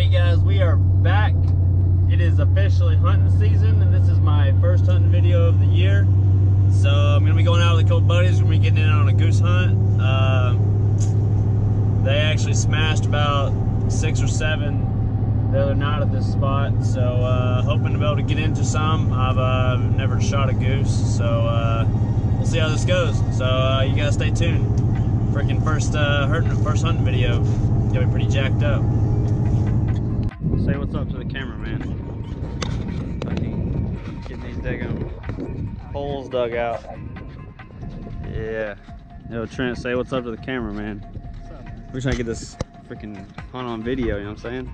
Alright guys, we are back. It is officially hunting season and this is my first hunting video of the year. So I'm gonna be going out with a couple buddies. We're gonna be getting in on a goose hunt. Uh, they actually smashed about six or seven the other night at this spot. So uh, hoping to be able to get into some. I've uh, never shot a goose, so uh, we'll see how this goes. So uh, you guys stay tuned. Freaking first uh, first hunting video. Gonna be pretty jacked up. Say what's up to the cameraman. Getting these daggum holes dug out. Yeah. Yo, Trent, say what's up to the cameraman. We're trying to get this freaking hunt on video, you know what I'm saying?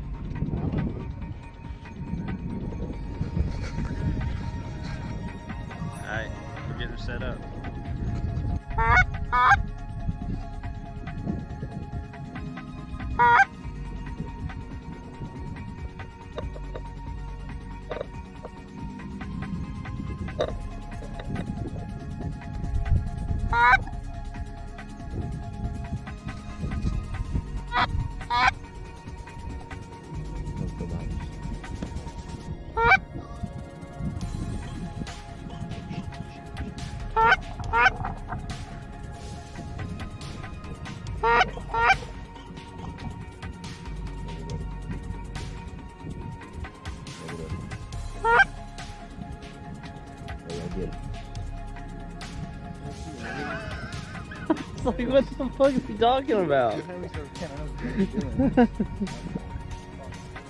Alright, we're getting her set up. Ah! It's like, what the fuck is he talking about?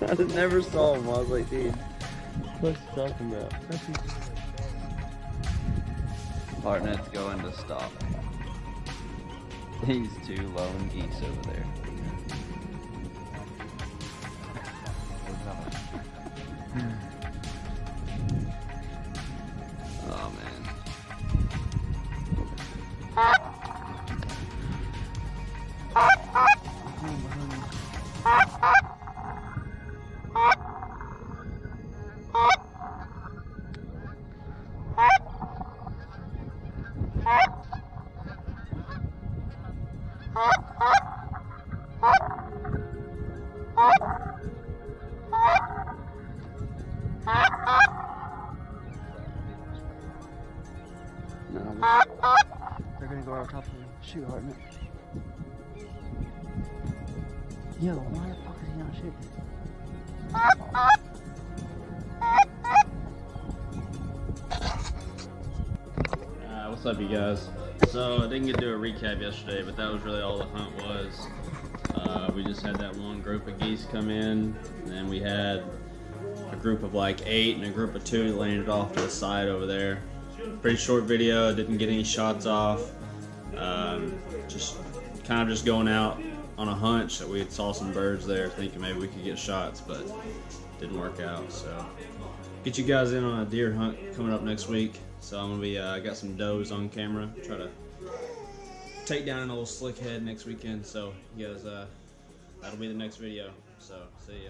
I just never saw him. I was like, dude, what's he talking about? Partnet's going to stop. These two lone geese over there. No, They're gonna go over top of the shoot hard Yo, why the fuck is he not shooting? Up, you guys? So I didn't get to do a recap yesterday, but that was really all the hunt was. Uh, we just had that one group of geese come in, and then we had a group of like eight and a group of two that landed off to the side over there. Pretty short video. Didn't get any shots off. Um, just kind of just going out on a hunch that we saw some birds there, thinking maybe we could get shots, but didn't work out. So get you guys in on a deer hunt coming up next week. So I'm gonna be uh, got some does on camera. Try to take down an old slick head next weekend. So you guys, uh, that'll be the next video. So see ya.